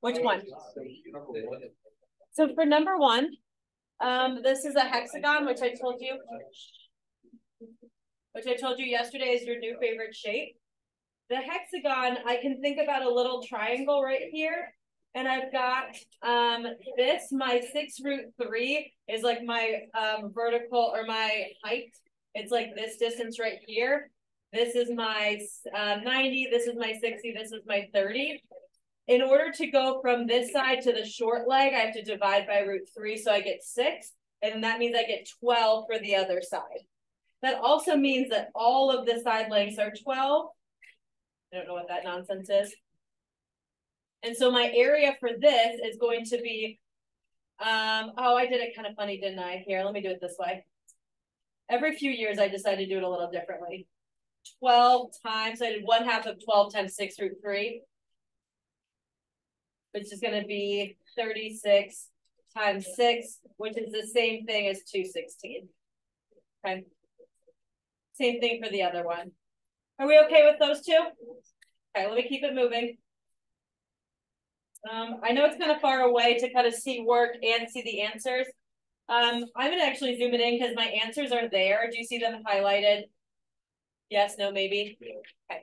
Which one? So for number one, um, this is a hexagon, which I told you. Which I told you yesterday is your new favorite shape. The hexagon, I can think about a little triangle right here. And I've got um this, my six root three is like my um vertical or my height. It's like this distance right here. This is my uh, 90, this is my 60, this is my 30. In order to go from this side to the short leg, I have to divide by root three, so I get six, and that means I get 12 for the other side. That also means that all of the side lengths are 12. I don't know what that nonsense is. And so my area for this is going to be, um, oh, I did it kind of funny, didn't I? Here, let me do it this way. Every few years, I decide to do it a little differently. 12 times, I did one half of 12 times six root three which is going to be 36 times 6, which is the same thing as 216. Okay. Same thing for the other one. Are we okay with those two? Okay, let me keep it moving. Um, I know it's kind of far away to kind of see work and see the answers. Um, I'm going to actually zoom it in because my answers are there. Do you see them highlighted? Yes, no, maybe? Okay.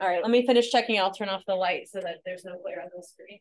All right, let me finish checking. I'll turn off the light so that there's no glare on the screen.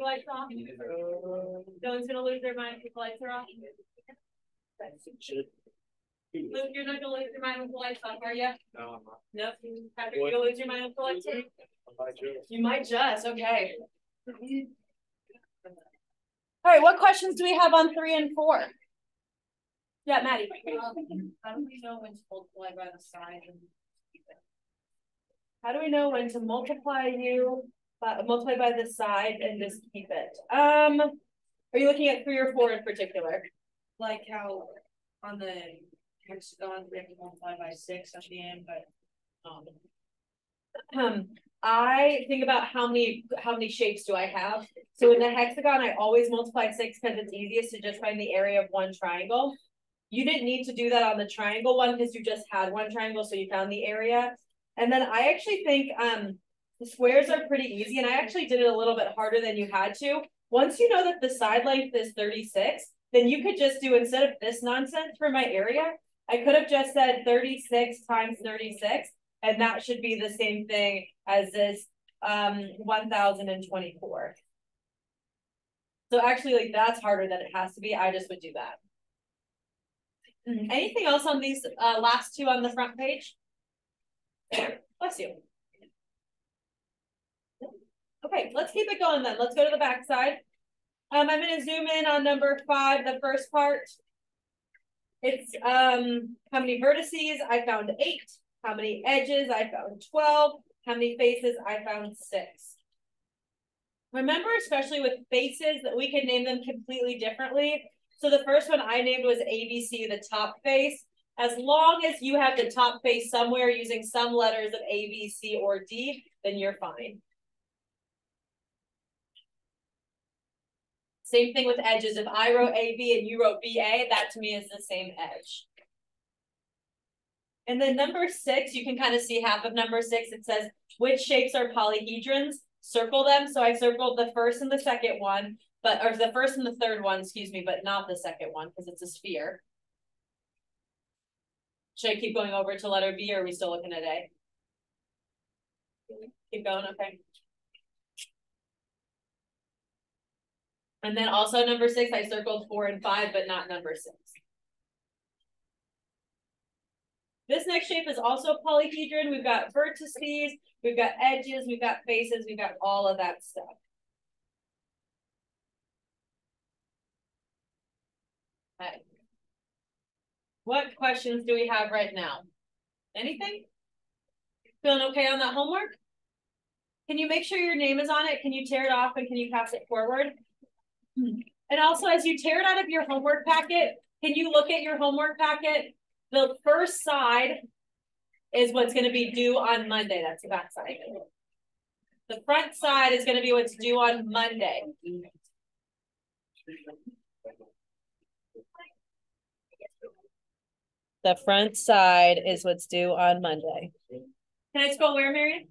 Lights off? No one's gonna lose their mind if the lights are off? Luke, you're not gonna lose your mind with the lights off, are you? No, I'm not. No, Patrick, you're gonna lose your mind with the lights on? You might just, okay. All right, what questions do we have on three and four? Yeah, Maddie. How do we know when to multiply by the side and How do we know when to multiply you, uh, multiply by the side and just keep it? Um, are you looking at three or four in particular? like how on the hexagon we have to multiply by six at the end, but um Um, I think about how many, how many shapes do I have? So in the hexagon, I always multiply six because it's easiest to just find the area of one triangle. You didn't need to do that on the triangle one because you just had one triangle, so you found the area. And then I actually think um the squares are pretty easy, and I actually did it a little bit harder than you had to. Once you know that the side length is 36, then you could just do instead of this nonsense for my area, I could have just said 36 times 36, and that should be the same thing as this um 1024. So actually, like that's harder than it has to be. I just would do that. Mm, Anything else on these uh, last two on the front page? Bless you. Okay, let's keep it going then. Let's go to the back side. Um, I'm gonna zoom in on number five, the first part. It's um how many vertices? I found eight. How many edges? I found 12. How many faces? I found six. Remember, especially with faces, that we can name them completely differently. So the first one I named was ABC, the top face. As long as you have the top face somewhere using some letters of A, B, C, or D, then you're fine. Same thing with edges. If I wrote AB and you wrote BA, that to me is the same edge. And then number six, you can kind of see half of number six. It says, which shapes are polyhedrons? Circle them. So I circled the first and the second one, but or the first and the third one, excuse me, but not the second one because it's a sphere. Should I keep going over to letter B or are we still looking at A? Keep going, okay. And then also number six, I circled four and five, but not number six. This next shape is also a polyhedron. We've got vertices, we've got edges, we've got faces, we've got all of that stuff. Okay. What questions do we have right now? Anything? Feeling okay on that homework? Can you make sure your name is on it? Can you tear it off and can you pass it forward? And also, as you tear it out of your homework packet, can you look at your homework packet? The first side is what's gonna be due on Monday, that's the back side. The front side is gonna be what's due on Monday. The front side is what's due on Monday. Can I scroll where, Marion?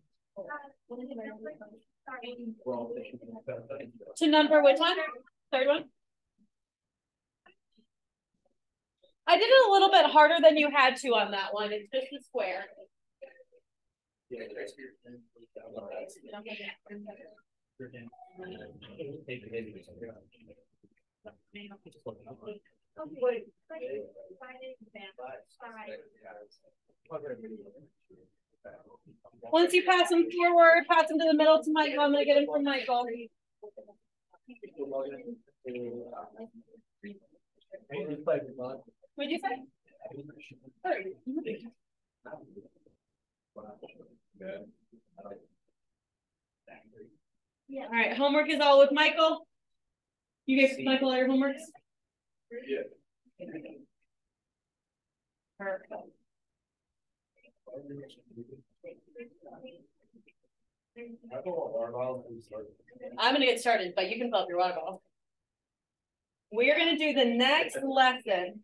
To number which one? Third one? I did it a little bit harder than you had to on that one. It's just a square. Once you pass them forward, pass them to the middle to Michael. I'm gonna get them from Michael. What'd you say? All right, homework is all with Michael. You guys, Michael, all your homeworks? Yeah. Perfect. I'm gonna get started, but you can fill up your water bottle. We're gonna do the next lesson.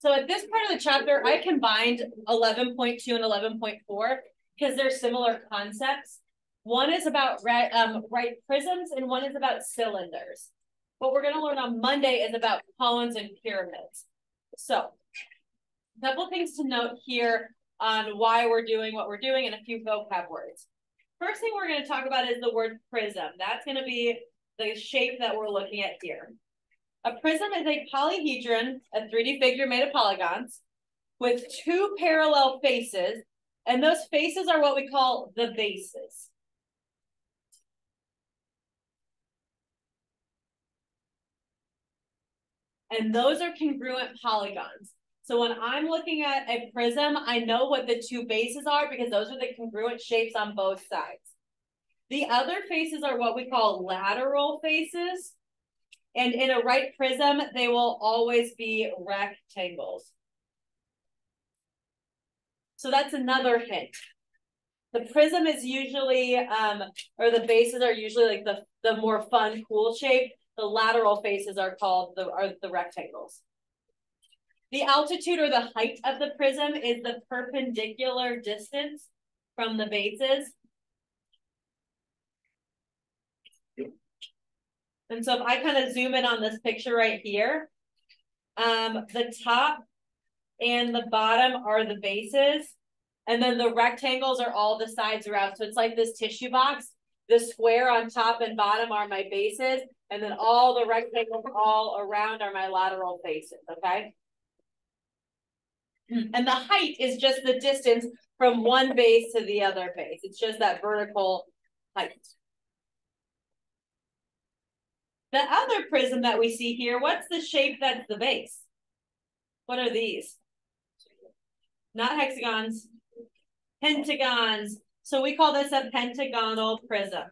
So at this part of the chapter, I combined eleven point two and eleven point four because they're similar concepts. One is about right, um, right prisms and one is about cylinders. What we're gonna learn on Monday is about columns and pyramids. So, a couple things to note here on why we're doing what we're doing and a few vocab words. First thing we're gonna talk about is the word prism. That's gonna be the shape that we're looking at here. A prism is a polyhedron, a 3D figure made of polygons, with two parallel faces, and those faces are what we call the bases. And those are congruent polygons. So when I'm looking at a prism, I know what the two bases are because those are the congruent shapes on both sides. The other faces are what we call lateral faces. And in a right prism, they will always be rectangles. So that's another hint. The prism is usually, um, or the bases are usually like the, the more fun, cool shape. The lateral faces are called the, are the rectangles. The altitude or the height of the prism is the perpendicular distance from the bases. And so if I kind of zoom in on this picture right here, um, the top and the bottom are the bases. And then the rectangles are all the sides around. So it's like this tissue box. The square on top and bottom are my bases. And then all the rectangles all around are my lateral faces, okay? Hmm. And the height is just the distance from one base to the other base. It's just that vertical height. The other prism that we see here, what's the shape that's the base? What are these? Not hexagons, pentagons. So we call this a pentagonal prism.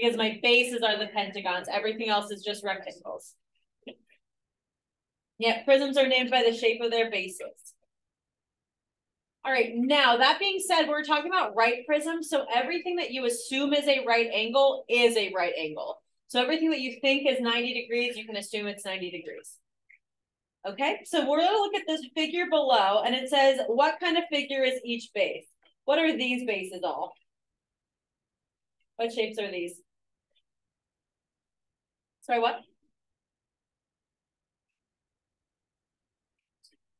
Because my bases are the pentagons. Everything else is just rectangles. Yeah, prisms are named by the shape of their bases. All right, now that being said, we're talking about right prisms. So everything that you assume is a right angle is a right angle. So everything that you think is 90 degrees, you can assume it's 90 degrees. Okay, so we're gonna look at this figure below and it says, what kind of figure is each base? What are these bases all? What shapes are these? Sorry, what?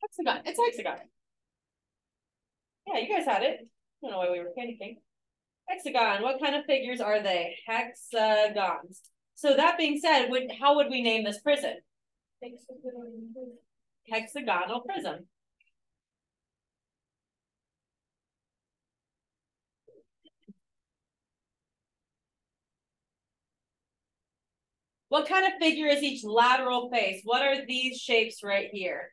Hexagon, it's hexagon. Yeah, you guys had it. I don't know why we were panicking. Hexagon, what kind of figures are they? Hexagons. So that being said, would how would we name this prism? Hexagonal prism. What kind of figure is each lateral face? What are these shapes right here?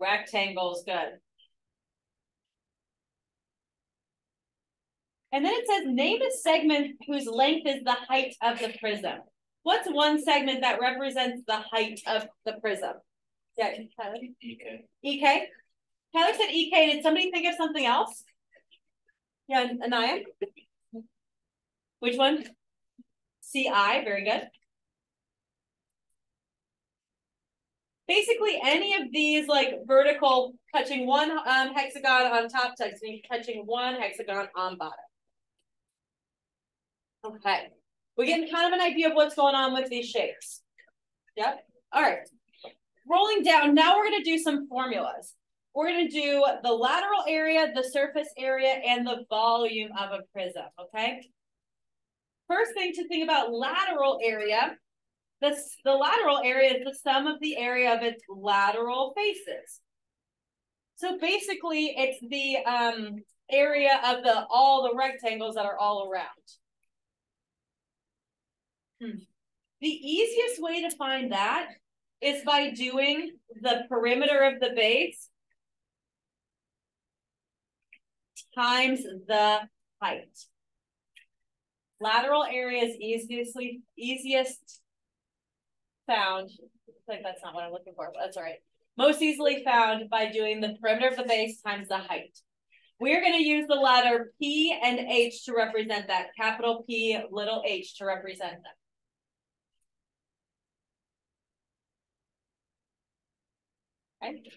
Rectangles, good. And then it says name a segment whose length is the height of the prism. What's one segment that represents the height of the prism? Yeah, Tyler? EK. EK? Tyler said EK. Did somebody think of something else? Yeah, Anaya? Which one? CI, very good. Basically, any of these like vertical touching one um, hexagon on top, touching touching one hexagon on bottom. Okay, we're getting kind of an idea of what's going on with these shapes. Yep. All right. Rolling down, now we're going to do some formulas. We're going to do the lateral area, the surface area, and the volume of a prism, okay? First thing to think about lateral area, this, the lateral area is the sum of the area of its lateral faces. So basically, it's the um, area of the all the rectangles that are all around. Hmm. The easiest way to find that is by doing the perimeter of the base times the height. Lateral area is easiestly easiest found. Like that's not what I'm looking for, but that's all right. Most easily found by doing the perimeter of the base times the height. We're going to use the letter P and H to represent that. Capital P, little h to represent them. Okay.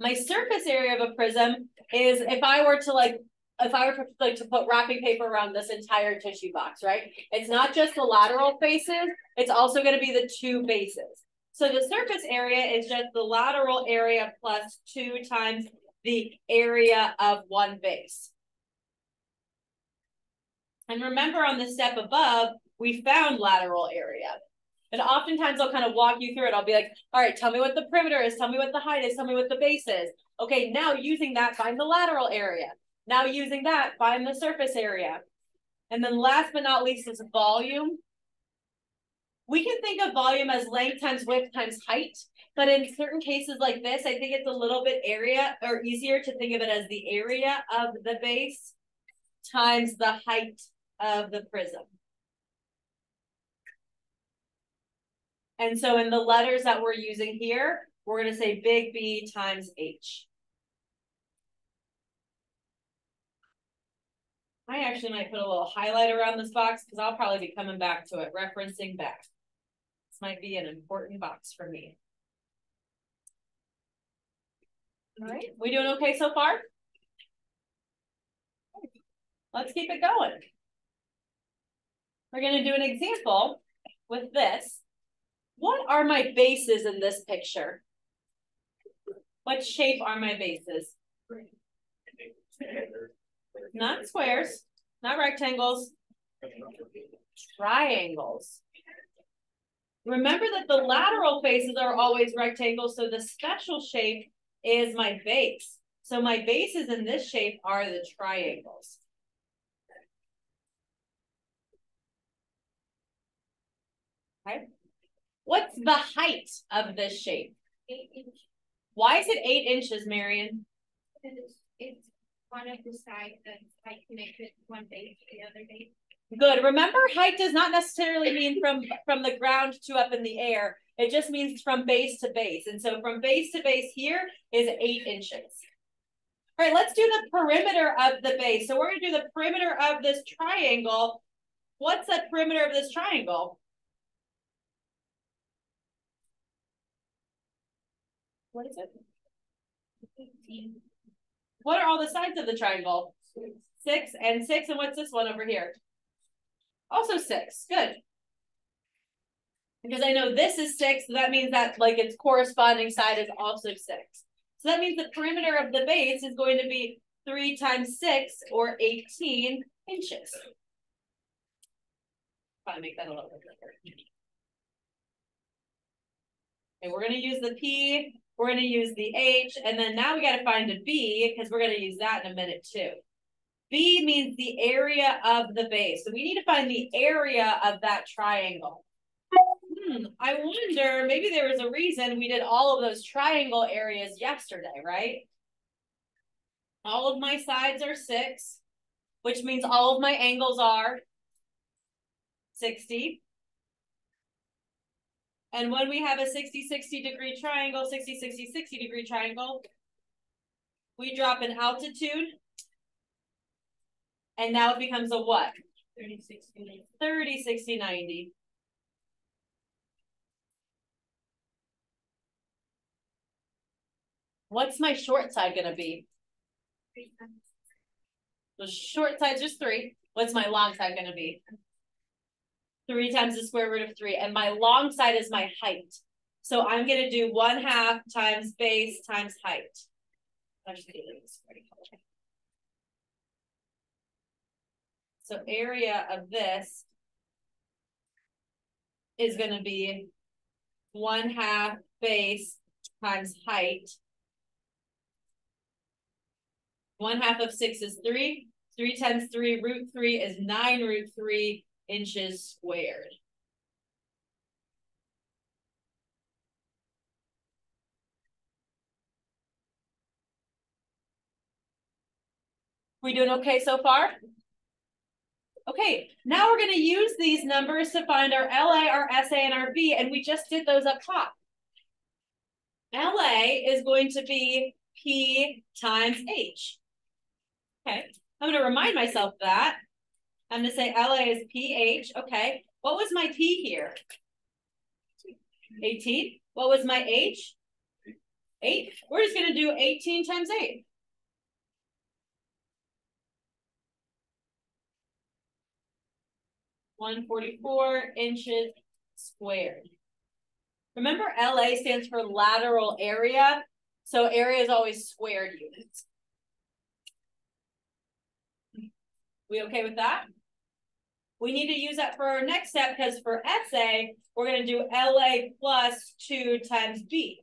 My surface area of a prism is if I were to like, if I were to, like to put wrapping paper around this entire tissue box, right? It's not just the lateral faces, it's also going to be the two bases. So the surface area is just the lateral area plus two times the area of one base. And remember on the step above, we found lateral area. And oftentimes I'll kind of walk you through it. I'll be like, all right, tell me what the perimeter is. Tell me what the height is. Tell me what the base is. Okay, now using that, find the lateral area. Now using that, find the surface area. And then last but not least is volume. We can think of volume as length times width times height. But in certain cases like this, I think it's a little bit area or easier to think of it as the area of the base times the height of the prism. And so in the letters that we're using here, we're going to say big B times H. I actually might put a little highlight around this box because I'll probably be coming back to it, referencing back. This might be an important box for me. All right, we doing okay so far? Let's keep it going. We're going to do an example with this. What are my bases in this picture? What shape are my bases? Not squares, not rectangles, triangles. Remember that the lateral faces are always rectangles, so the special shape is my base. So my bases in this shape are the triangles. Okay. What's the height of this shape? Why is it eight inches, Marion? It's one of the sides one base to the other base. Good. Remember, height does not necessarily mean from from the ground to up in the air. It just means from base to base. And so from base to base here is eight inches. All right, let's do the perimeter of the base. So we're going to do the perimeter of this triangle. What's the perimeter of this triangle? What is it? 15. What are all the sides of the triangle? Six and six. And what's this one over here? Also six. Good. Because I know this is six, so that means that like its corresponding side is also six. So that means the perimeter of the base is going to be three times six or 18 inches. Probably make that a little bit bigger. Okay, we're going to use the P we're going to use the H, and then now we got to find a B because we're going to use that in a minute too. B means the area of the base. So we need to find the area of that triangle. Hmm, I wonder, maybe there was a reason we did all of those triangle areas yesterday, right? All of my sides are six, which means all of my angles are 60. And when we have a 60, 60 degree triangle, 60, 60, 60 degree triangle, we drop an altitude. And now it becomes a what? 30, 60, 30, 60, 90. What's my short side gonna be? The short side's just three. What's my long side gonna be? Three times the square root of three, and my long side is my height. So I'm gonna do one half times base times height. So area of this is gonna be one half base times height. One half of six is three, three times three root three is nine root three inches squared. We doing okay so far? Okay, now we're gonna use these numbers to find our LA, our SA, and our V, and we just did those up top. LA is going to be P times H. Okay, I'm gonna remind myself that. I'm gonna say LA is PH, okay. What was my P here? 18. What was my H? Eight. We're just gonna do 18 times eight. One forty-four inches squared. Remember LA stands for lateral area, so area is always squared units. We okay with that? We need to use that for our next step because for SA, we're going to do LA plus 2 times B.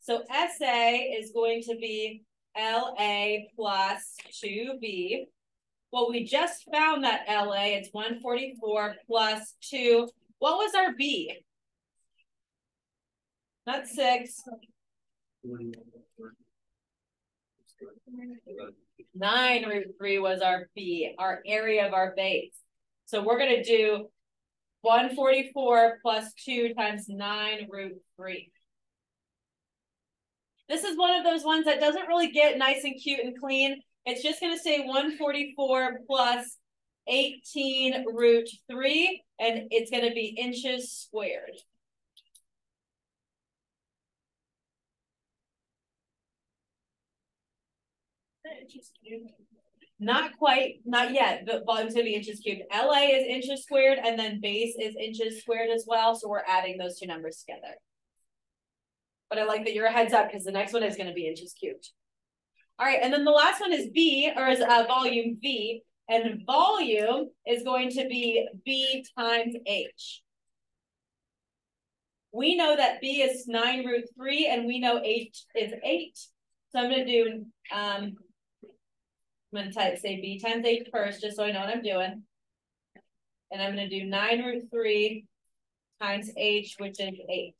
So SA is going to be LA plus 2B. Well, we just found that LA, it's 144 plus 2. What was our B? Not 6. Nine root three was our B, our area of our base. So we're gonna do one forty-four plus two times nine root three. This is one of those ones that doesn't really get nice and cute and clean. It's just gonna say one forty-four plus eighteen root three, and it's gonna be inches squared. Not quite, not yet, but volume's gonna be inches cubed. LA is inches squared and then base is inches squared as well, so we're adding those two numbers together. But I like that you're a heads up because the next one is gonna be inches cubed. All right, and then the last one is B, or is uh, volume V, and volume is going to be B times H. We know that B is nine root three, and we know H is eight. So I'm gonna do um I'm gonna type say b times h first, just so I know what I'm doing. And I'm gonna do nine root three times h, which is eight.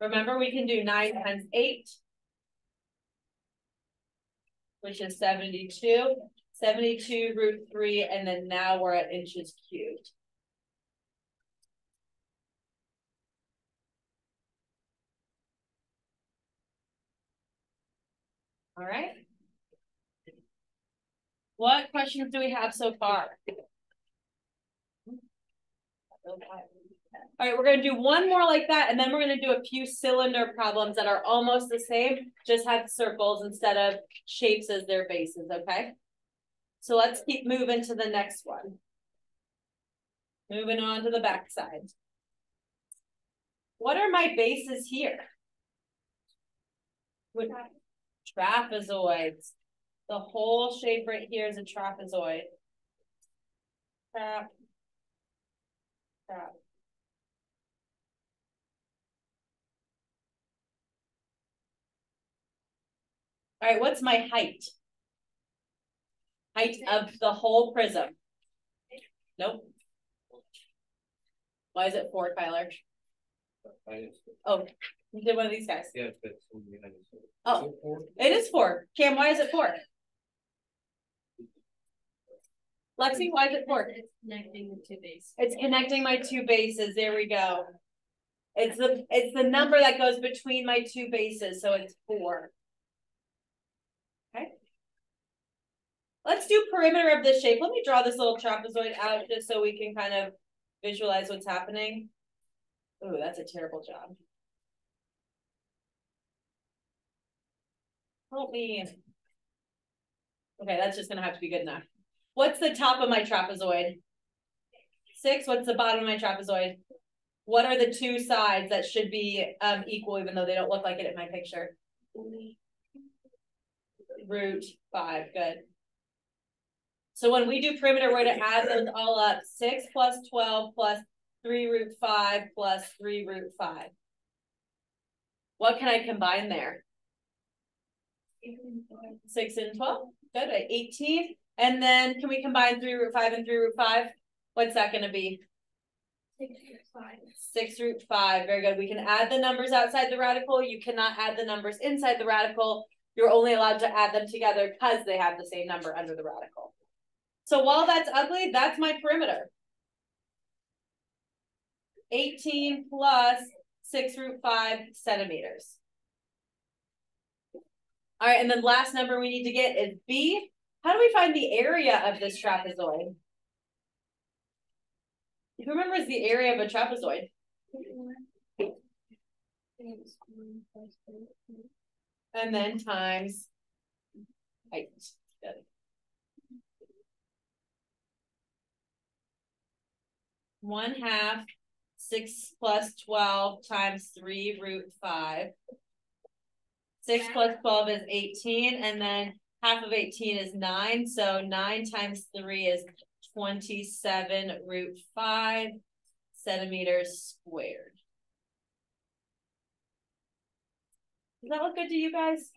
Remember, we can do nine times eight. Which is 72, 72 root three, and then now we're at inches cubed. All right. What questions do we have so far? All right, we're gonna do one more like that, and then we're gonna do a few cylinder problems that are almost the same, just have circles instead of shapes as their bases, okay? So let's keep moving to the next one. Moving on to the back side. What are my bases here? Trapezoids. The whole shape right here is a trapezoid. Trap. Trap. All right, what's my height? Height of the whole prism. Nope. Why is it four, Tyler? Oh, you did one of these guys. Yeah, but. it's only behind us. Oh. Is it four? It is four. Cam, why is it four? Lexi, why is it four? It's connecting the two bases. It's connecting my two bases. There we go. It's the, it's the number that goes between my two bases, so it's four. Okay. Let's do perimeter of this shape. Let me draw this little trapezoid out just so we can kind of visualize what's happening. Oh, that's a terrible job. Help me. Okay, that's just gonna have to be good enough. What's the top of my trapezoid? Six, what's the bottom of my trapezoid? What are the two sides that should be um equal even though they don't look like it in my picture? Root five, good. So when we do perimeter, we're gonna add those all up, six plus twelve plus three root five plus three root five. What can I combine there? Six and twelve, good, eighteen, and then can we combine three root five and three root five? What's that gonna be? Six root five, 6 root 5. very good. We can add the numbers outside the radical. You cannot add the numbers inside the radical. You're only allowed to add them together because they have the same number under the radical. So while that's ugly, that's my perimeter. Eighteen plus six root five centimeters. All right, and then last number we need to get is B. How do we find the area of this trapezoid? Who remembers the area of a trapezoid? And then times height. One half, six plus twelve times three root five. Six plus twelve is eighteen, and then half of eighteen is nine, so nine times three is twenty-seven root five centimeters squared. Does that look good to you guys?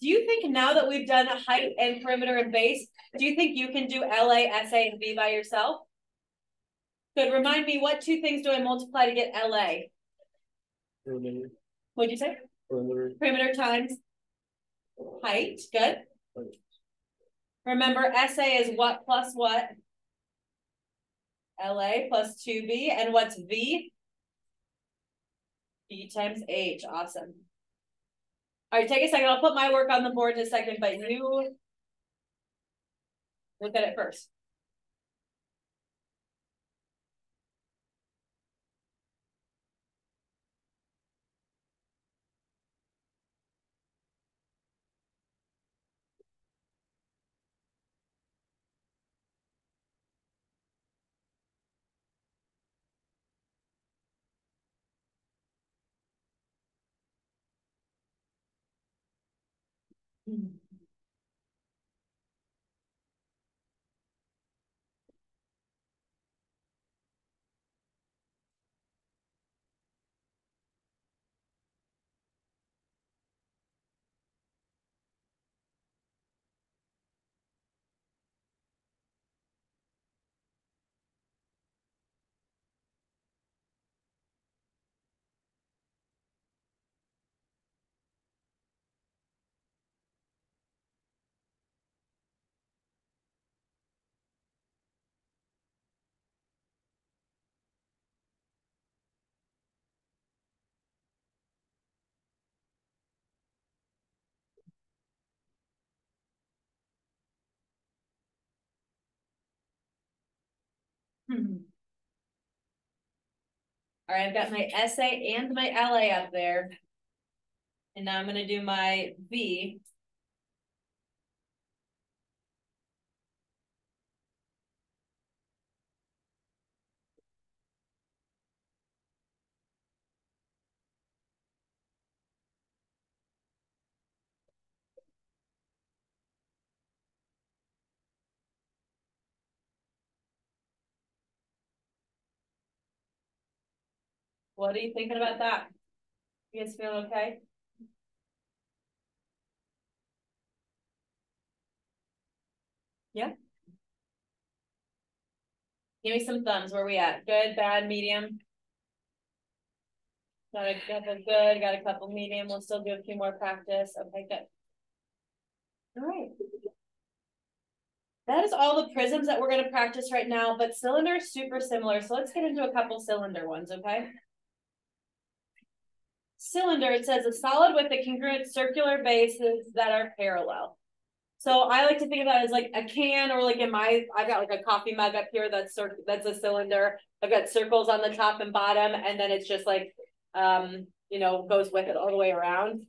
Do you think now that we've done height and perimeter and base, do you think you can do LA, SA, and B by yourself? Good, remind me, what two things do I multiply to get LA? Perimeter, What'd you say? perimeter, Perimeter times height, good. Remember, SA is what plus what? LA plus two B, and what's V? B times H, awesome. All right, take a second, I'll put my work on the board in a second, but you. Look at it first. Mm. All right, I've got my SA and my LA up there. And now I'm gonna do my V. What are you thinking about that? You guys feeling okay? Yeah? Give me some thumbs. Where we at? Good, bad, medium? Got a couple good, got a couple medium. We'll still do a few more practice. Okay, good. All right. That is all the prisms that we're going to practice right now, but cylinder is super similar. So let's get into a couple cylinder ones, okay? Cylinder, it says a solid with a congruent circular bases that are parallel. So I like to think of that as like a can or like in my, I've got like a coffee mug up here that's cir- that's a cylinder. I've got circles on the top and bottom, and then it's just like, um, you know, goes with it all the way around.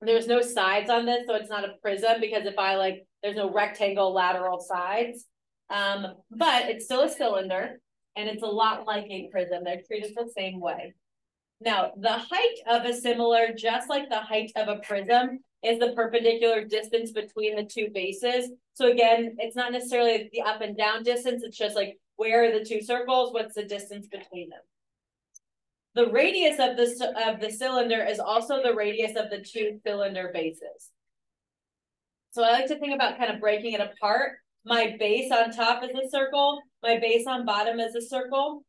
There's no sides on this, so it's not a prism because if I like, there's no rectangle lateral sides. Um, but it's still a cylinder and it's a lot like a prism. They're treated the same way. Now, the height of a cylinder, just like the height of a prism, is the perpendicular distance between the two bases. So again, it's not necessarily the up and down distance, it's just like where are the two circles, what's the distance between them. The radius of the, of the cylinder is also the radius of the two cylinder bases. So I like to think about kind of breaking it apart. My base on top is a circle, my base on bottom is a circle.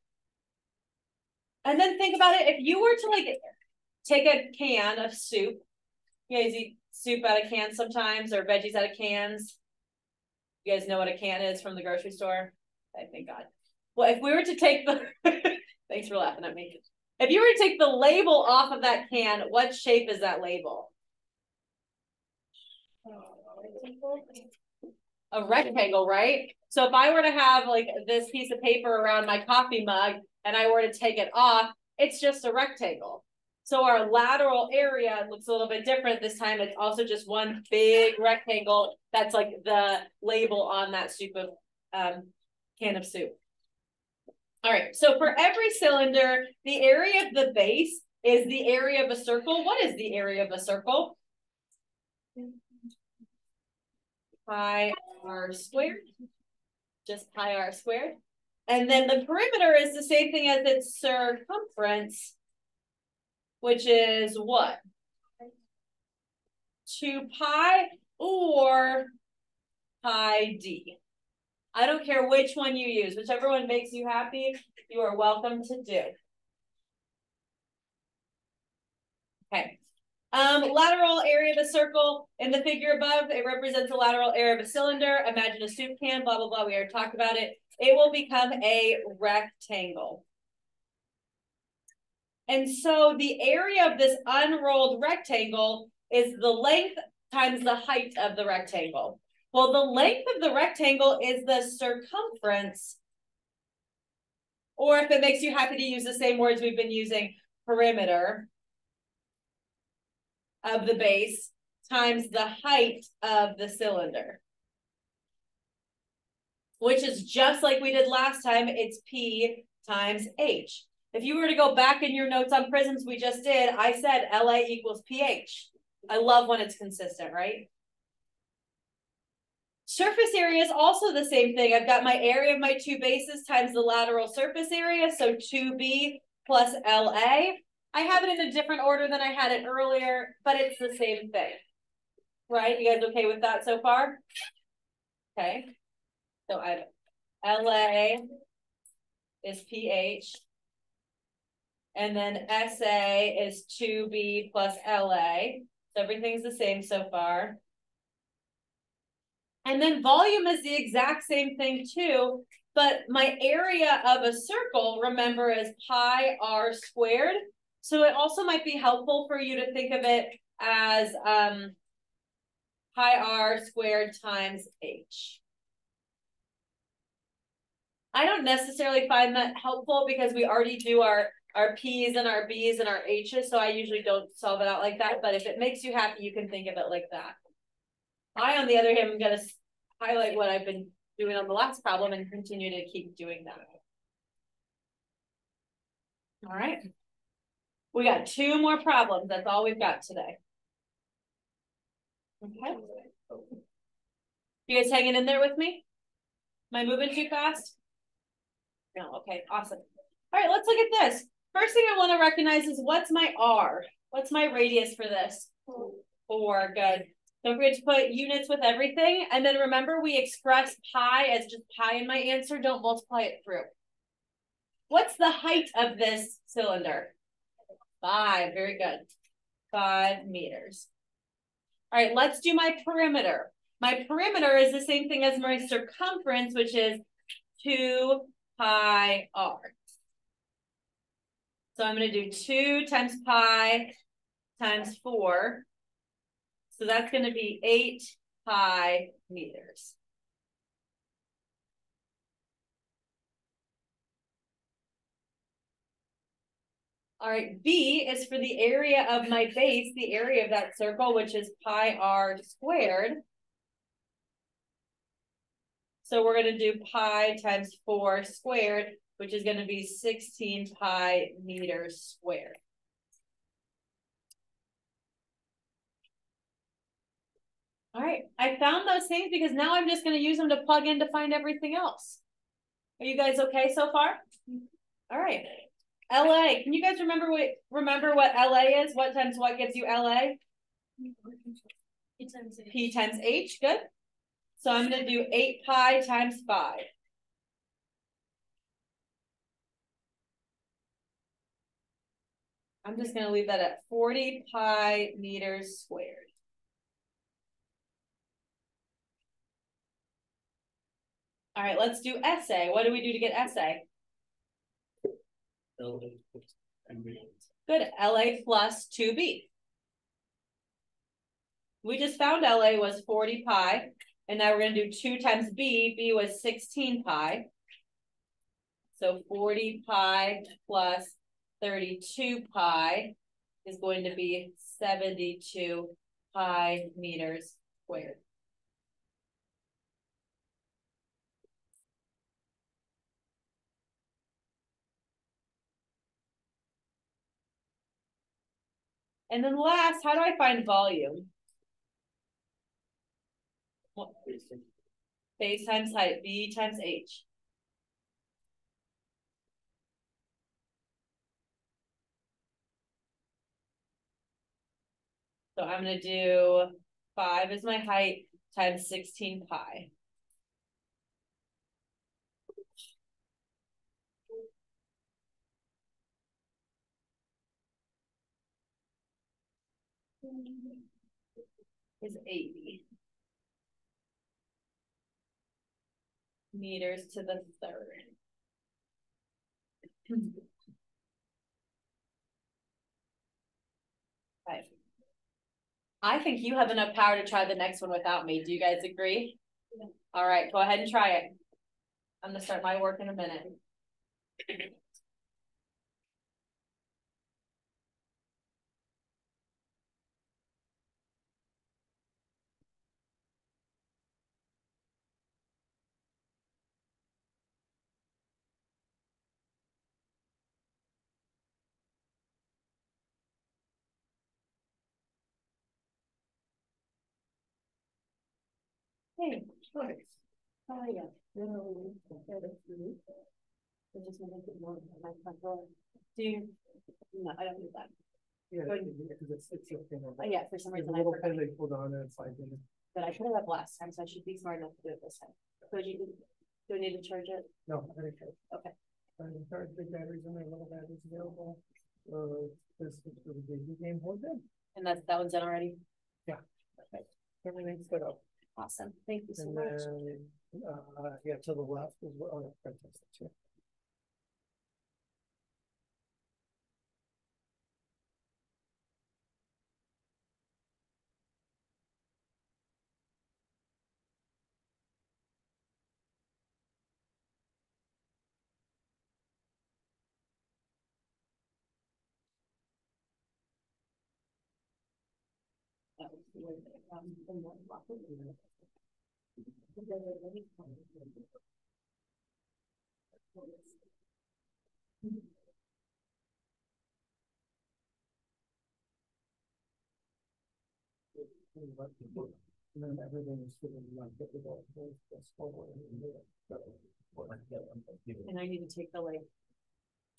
And then think about it, if you were to like take a can of soup, you guys eat soup out of cans sometimes or veggies out of cans. You guys know what a can is from the grocery store? I thank God. Well, if we were to take the thanks for laughing at me. If you were to take the label off of that can, what shape is that label? A rectangle, right? So if I were to have like this piece of paper around my coffee mug and I were to take it off, it's just a rectangle. So our lateral area looks a little bit different this time. It's also just one big rectangle that's like the label on that soup of um, can of soup. All right, so for every cylinder, the area of the base is the area of a circle. What is the area of a circle? Pi r squared, just pi r squared. And then the perimeter is the same thing as its circumference, which is what? 2 pi or pi d. I don't care which one you use, whichever one makes you happy, you are welcome to do. Okay. Um, lateral area of a circle in the figure above, it represents the lateral area of a cylinder. Imagine a soup can, blah, blah, blah. We already talked about it. It will become a rectangle. And so the area of this unrolled rectangle is the length times the height of the rectangle. Well, the length of the rectangle is the circumference. Or if it makes you happy to use the same words we've been using, perimeter of the base times the height of the cylinder. Which is just like we did last time, it's P times H. If you were to go back in your notes on prisms we just did, I said LA equals PH. I love when it's consistent, right? Surface area is also the same thing. I've got my area of my two bases times the lateral surface area, so 2B plus LA. I have it in a different order than I had it earlier, but it's the same thing. Right? You guys okay with that so far? Okay. So I LA is PH. And then SA is 2B plus LA. So everything's the same so far. And then volume is the exact same thing too, but my area of a circle, remember, is pi r squared. So it also might be helpful for you to think of it as um, pi r squared times h. I don't necessarily find that helpful because we already do our our P's and our B's and our H's, so I usually don't solve it out like that. But if it makes you happy, you can think of it like that. I, on the other hand, am going to highlight what I've been doing on the last problem and continue to keep doing that. All right. We got two more problems. That's all we've got today. Okay. You guys hanging in there with me? Am I moving too fast? No, okay, awesome. All right, let's look at this. First thing I want to recognize is what's my R? What's my radius for this? Four, good. Don't forget to put units with everything, and then remember we express pi as just pi in my answer, don't multiply it through. What's the height of this cylinder? Five, very good. Five meters. All right, let's do my perimeter. My perimeter is the same thing as my circumference, which is two pi r. So I'm gonna do two times pi times four. So that's gonna be eight pi meters. All right, B is for the area of my base, the area of that circle, which is pi r squared. So we're gonna do pi times four squared, which is gonna be sixteen pi meters squared. All right, I found those things because now I'm just gonna use them to plug in to find everything else. Are you guys okay so far? All right. LA, can you guys remember what remember what LA is? What times what gives you LA? P times H. P times H, good. So I'm gonna do eight pi times five. I'm just gonna leave that at forty pi meters squared. All right, let's do SA. What do we do to get SA? Good, LA plus two B. We just found LA was forty pi, and now we're gonna do two times B, B was sixteen pi. So forty pi plus thirty-two pi is going to be seventy-two pi meters squared. And then last, how do I find volume? What- Base times height, B times H. So I'm gonna do five is my height times sixteen pi. Is eighty. Meters to the third. Right. I think you have enough power to try the next one without me. Do you guys agree? All right, go ahead and try it. I'm gonna start my work in a minute. Hey. Oh, yeah. The three. Just make it more than my door. Do you? No, I don't need that. Yeah, because it's, it's. Oh, yeah, for some reason I they pulled on it, it's like, but I put it up last time, so I should be smart enough to do it this time. So do you, do I need to charge it? no, I think. so. Okay. And the third big batteries there, little batteries available. Uh, this is for the game, hold them, And that's, that one's done already? Yeah. Okay. everything's set up. Awesome, thank you so And much. then, uh, yeah, to the left is what, oh, fantastic, yeah. That was the way that, um, the more block it was. And then everything is sort of like, get rid of those, that's forward and there. And I need to take the like.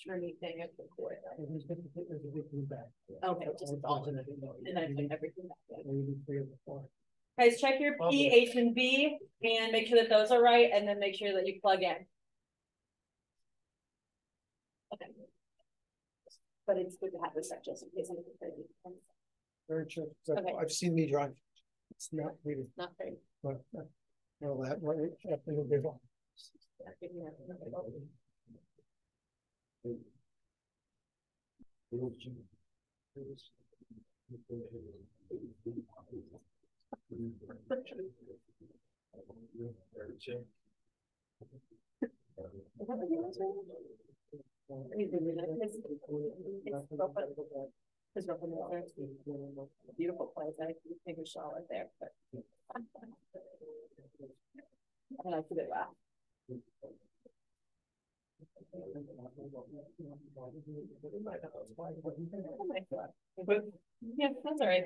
Turny thing at the core. There's a big, there's a big blue bag. Okay, just all of it. it. And then I put everything back. Maybe three or four. Guys, check your P, H, and B and make sure that those are right and then make sure that you plug in. Okay. But it's good to have this up just in case anything crazy. happens. Very true. So Okay. I've seen me drive. It's not really, Not very. but, uh, well, that, right, after the big one. Was there. Beautiful place. I think we saw there, but. I did it well. But, yeah, that's all right.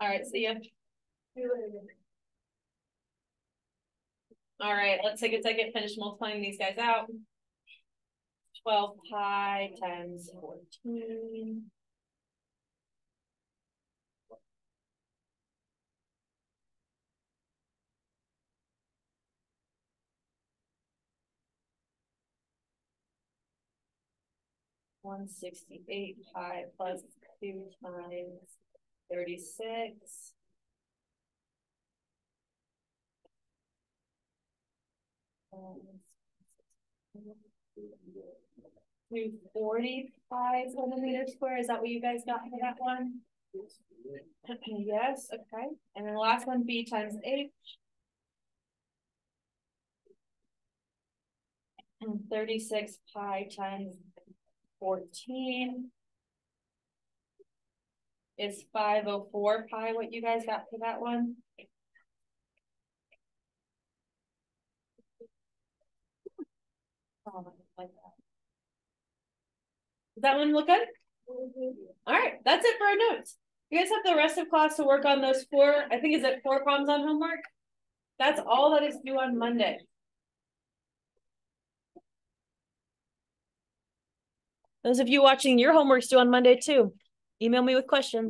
All right, see ya. All right, let's take a second, finish multiplying these guys out. Twelve pi times fourteen. One sixty-eight pi plus two times thirty-six. Two forty-five centimeters square, is that what you guys got for that one? Yes, okay, and then the last one, B times H. And thirty-six pi times fourteen. Is five oh four pi what you guys got for that one? Oh, like that. Does that one look good? Mm-hmm. All right, that's it for our notes. You guys have the rest of class to work on those four, I think is it four problems on homework? That's all that is due on Monday. Those of you watching, your homework's due on Monday too. Email me with questions.